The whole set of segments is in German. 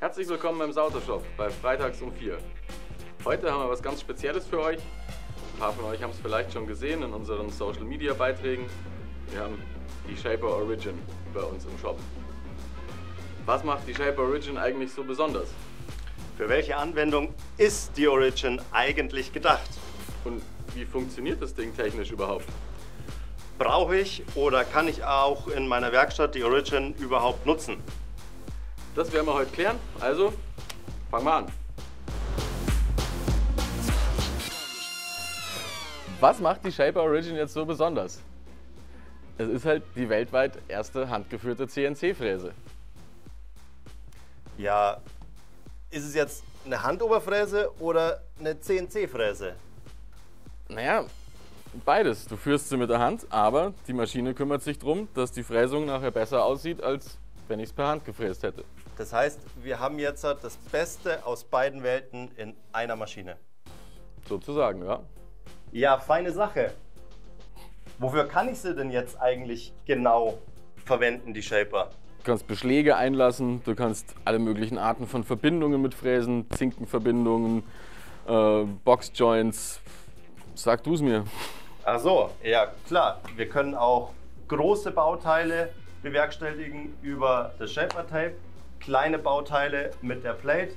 Herzlich willkommen beim Sautershop bei Freitags um 4. Heute haben wir was ganz Spezielles für euch. Ein paar von euch haben es vielleicht schon gesehen in unseren Social Media Beiträgen. Wir haben die Shaper Origin bei uns im Shop. Was macht die Shaper Origin eigentlich so besonders? Für welche Anwendung ist die Origin eigentlich gedacht? Und wie funktioniert das Ding technisch überhaupt? Brauche ich oder kann ich auch in meiner Werkstatt die Origin überhaupt nutzen? Das werden wir heute klären. Also, fangen wir an. Was macht die Shaper Origin jetzt so besonders? Es ist halt die weltweit erste handgeführte CNC-Fräse. Ja, ist es jetzt eine Handoberfräse oder eine CNC-Fräse? Naja, beides. Du führst sie mit der Hand, aber die Maschine kümmert sich darum, dass die Fräsung nachher besser aussieht, als wenn ich es per Hand gefräst hätte. Das heißt, wir haben jetzt das Beste aus beiden Welten in einer Maschine. Sozusagen, ja. Ja, feine Sache. Wofür kann ich sie denn jetzt eigentlich genau verwenden, die Shaper? Du kannst Beschläge einlassen, du kannst alle möglichen Arten von Verbindungen mit Fräsen, Zinkenverbindungen, äh, Boxjoints. Sag du es mir. Ach so, ja klar. Wir können auch große Bauteile bewerkstelligen über das Shaper Tape, kleine Bauteile mit der Plate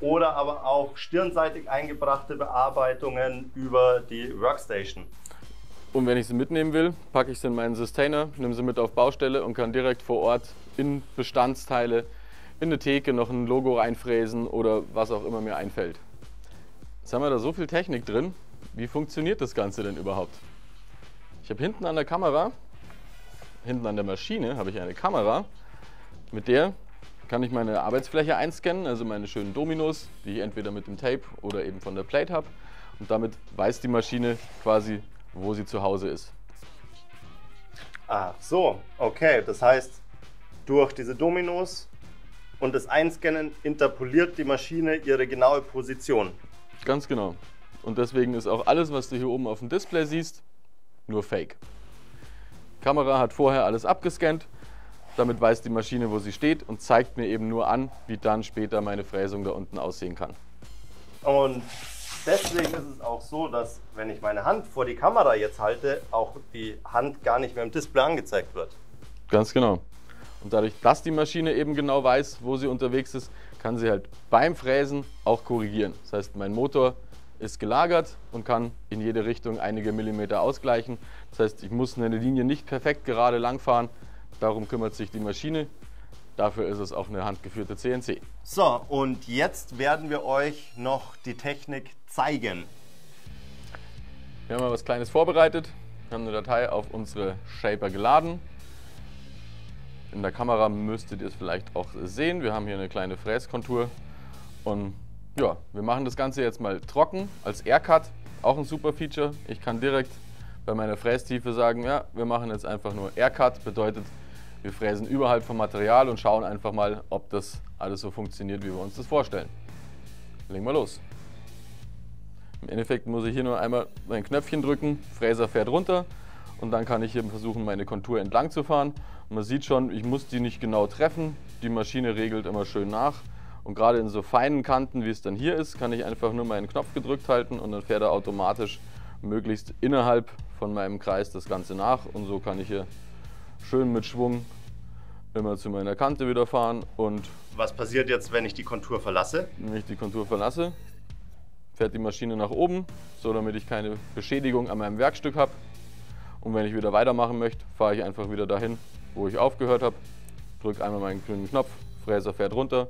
oder aber auch stirnseitig eingebrachte Bearbeitungen über die Workstation. Und wenn ich sie mitnehmen will, packe ich sie in meinen Sustainer, nehme sie mit auf Baustelle und kann direkt vor Ort in Bestandsteile, in eine Theke noch ein Logo reinfräsen oder was auch immer mir einfällt. Jetzt haben wir da so viel Technik drin. Wie funktioniert das Ganze denn überhaupt? Ich habe hinten an der Kamera, hinten an der Maschine habe ich eine Kamera, mit der kann ich meine Arbeitsfläche einscannen, also meine schönen Dominos, die ich entweder mit dem Tape oder eben von der Plate habe. Und damit weiß die Maschine quasi, wo sie zu Hause ist. Ach so, okay. Das heißt, durch diese Dominos und das Einscannen interpoliert die Maschine ihre genaue Position. Ganz genau. Und deswegen ist auch alles, was du hier oben auf dem Display siehst, nur Fake. Die Kamera hat vorher alles abgescannt, damit weiß die Maschine, wo sie steht und zeigt mir eben nur an, wie dann später meine Fräsung da unten aussehen kann. Und deswegen ist es auch so, dass wenn ich meine Hand vor die Kamera jetzt halte, auch die Hand gar nicht mehr im Display angezeigt wird. Ganz genau. Und dadurch, dass die Maschine eben genau weiß, wo sie unterwegs ist, kann sie halt beim Fräsen auch korrigieren. Das heißt, mein Motor ist gelagert und kann in jede Richtung einige Millimeter ausgleichen. Das heißt, ich muss eine Linie nicht perfekt gerade lang fahren. Darum kümmert sich die Maschine. Dafür ist es auch eine handgeführte CNC. So, und jetzt werden wir euch noch die Technik zeigen. Wir haben mal was Kleines vorbereitet. Wir haben eine Datei auf unsere Shaper geladen. In der Kamera müsstet ihr es vielleicht auch sehen. Wir haben hier eine kleine Fräskontur. Und ja, wir machen das Ganze jetzt mal trocken als Aircut. Auch ein super Feature. Ich kann direkt bei meiner Frästiefe sagen, ja, wir machen jetzt einfach nur Aircut. Bedeutet, wir fräsen überhalb vom Material und schauen einfach mal, ob das alles so funktioniert, wie wir uns das vorstellen. Legen wir los. Im Endeffekt muss ich hier nur einmal mein Knöpfchen drücken, Fräser fährt runter und dann kann ich hier versuchen, meine Kontur entlang zu fahren. Man sieht schon, ich muss die nicht genau treffen, die Maschine regelt immer schön nach. Und gerade in so feinen Kanten, wie es dann hier ist, kann ich einfach nur meinen Knopf gedrückt halten und dann fährt er automatisch möglichst innerhalb von meinem Kreis das Ganze nach. Und so kann ich hier schön mit Schwung immer zu meiner Kante wieder fahren. Und Was passiert jetzt, wenn ich die Kontur verlasse? wenn ich die Kontur verlasse, fährt die Maschine nach oben, so damit ich keine Beschädigung an meinem Werkstück habe. Und wenn ich wieder weitermachen möchte, fahre ich einfach wieder dahin, wo ich aufgehört habe, drücke einmal meinen grünen Knopf, Fräser fährt runter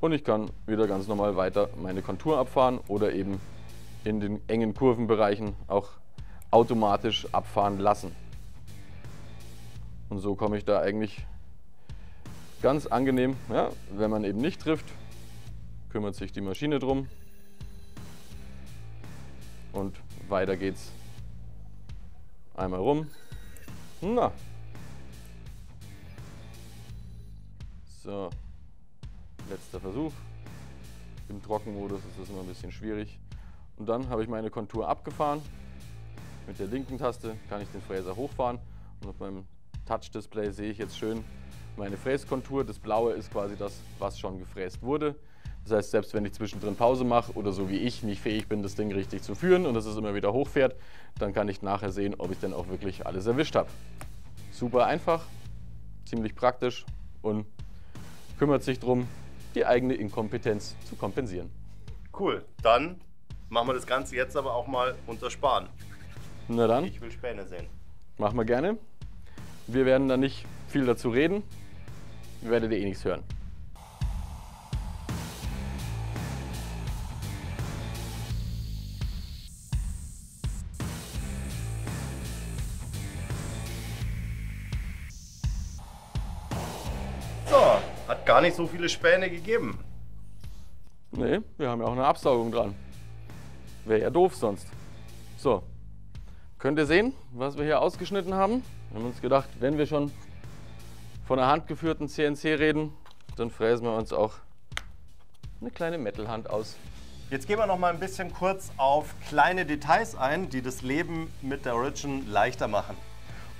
und ich kann wieder ganz normal weiter meine Kontur abfahren oder eben in den engen Kurvenbereichen auch automatisch abfahren lassen. Und so komme ich da eigentlich ganz angenehm, ja, wenn man eben nicht trifft, kümmert sich die Maschine drum und weiter geht's. Einmal rum. Na. So. Letzter Versuch. Im Trockenmodus ist das immer ein bisschen schwierig. Und dann habe ich meine Kontur abgefahren. Mit der linken Taste kann ich den Fräser hochfahren und auf meinem Touch-Display sehe ich jetzt schön, meine Fräskontur. Das Blaue ist quasi das, was schon gefräst wurde. Das heißt, selbst wenn ich zwischendrin Pause mache oder so wie ich nicht fähig bin, das Ding richtig zu führen und dass es immer wieder hochfährt, dann kann ich nachher sehen, ob ich denn auch wirklich alles erwischt habe. Super einfach, ziemlich praktisch und kümmert sich darum, die eigene Inkompetenz zu kompensieren. Cool, dann machen wir das Ganze jetzt aber auch mal unter Sparen. Na dann, Ich will Späne sehen. machen wir gerne. Wir werden da nicht viel dazu reden. Ihr werdet eh nichts hören. So, hat gar nicht so viele Späne gegeben. Nee, wir haben ja auch eine Absaugung dran. Wäre ja doof sonst. So, könnt ihr sehen, was wir hier ausgeschnitten haben? Wir haben uns gedacht, wenn wir schon von einer handgeführten CNC reden, dann fräsen wir uns auch eine kleine Metalhand aus. Jetzt gehen wir noch mal ein bisschen kurz auf kleine Details ein, die das Leben mit der Origin leichter machen.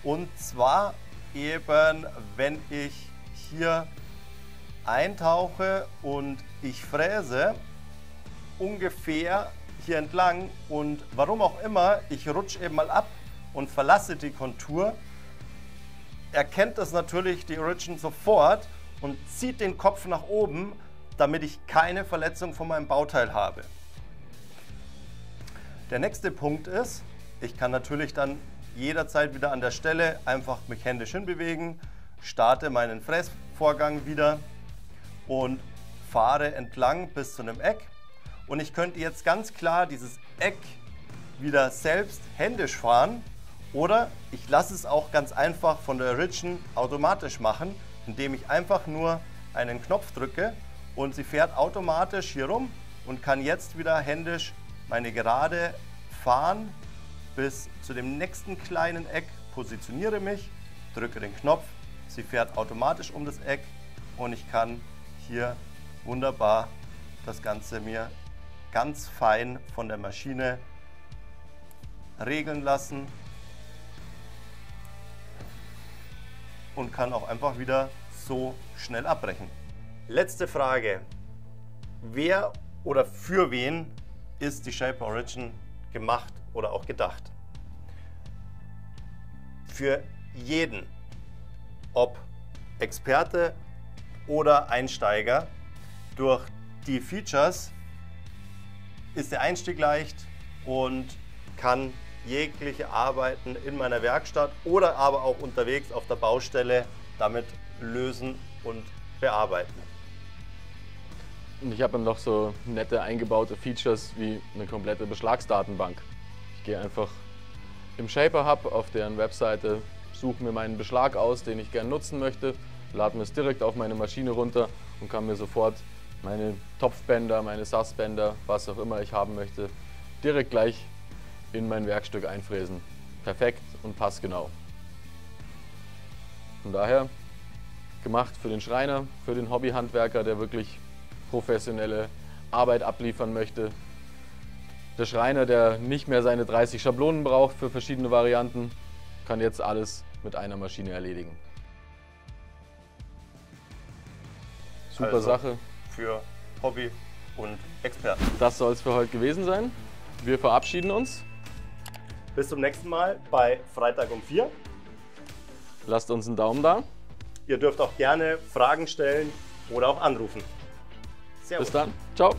Und zwar eben, wenn ich hier eintauche und ich fräse ungefähr hier entlang und warum auch immer, ich rutsche eben mal ab und verlasse die Kontur, erkennt das natürlich die Origin sofort und zieht den Kopf nach oben, damit ich keine Verletzung von meinem Bauteil habe. Der nächste Punkt ist, ich kann natürlich dann jederzeit wieder an der Stelle einfach mich händisch hinbewegen, starte meinen Fräsvorgang wieder und fahre entlang bis zu einem Eck. Und ich könnte jetzt ganz klar dieses Eck wieder selbst händisch fahren. Oder ich lasse es auch ganz einfach von der Origin automatisch machen, indem ich einfach nur einen Knopf drücke und sie fährt automatisch hier rum und kann jetzt wieder händisch meine Gerade fahren bis zu dem nächsten kleinen Eck, positioniere mich, drücke den Knopf, sie fährt automatisch um das Eck und ich kann hier wunderbar das Ganze mir ganz fein von der Maschine regeln lassen und kann auch einfach wieder so schnell abbrechen. Letzte Frage. Wer oder für wen ist die Shaper Origin gemacht oder auch gedacht? Für jeden, ob Experte oder Einsteiger, durch die Features ist der Einstieg leicht und kann jegliche Arbeiten in meiner Werkstatt oder aber auch unterwegs auf der Baustelle damit lösen und bearbeiten. Und ich habe dann noch so nette eingebaute Features wie eine komplette Beschlagsdatenbank. Ich gehe einfach im Shaper Hub auf deren Webseite, suche mir meinen Beschlag aus, den ich gerne nutzen möchte, lade mir es direkt auf meine Maschine runter und kann mir sofort meine Topfbänder, meine Sassbänder, was auch immer ich haben möchte, direkt gleich in mein Werkstück einfräsen. Perfekt und passgenau. Von daher gemacht für den Schreiner, für den Hobbyhandwerker, der wirklich professionelle Arbeit abliefern möchte. Der Schreiner, der nicht mehr seine 30 Schablonen braucht für verschiedene Varianten, kann jetzt alles mit einer Maschine erledigen. Super Also- Sache. Für Hobby und Experten. Das soll es für heute gewesen sein. Wir verabschieden uns. Bis zum nächsten Mal bei Freitag um 4. Lasst uns einen Daumen da. Ihr dürft auch gerne Fragen stellen oder auch anrufen. Servus. Bis dann. Ciao.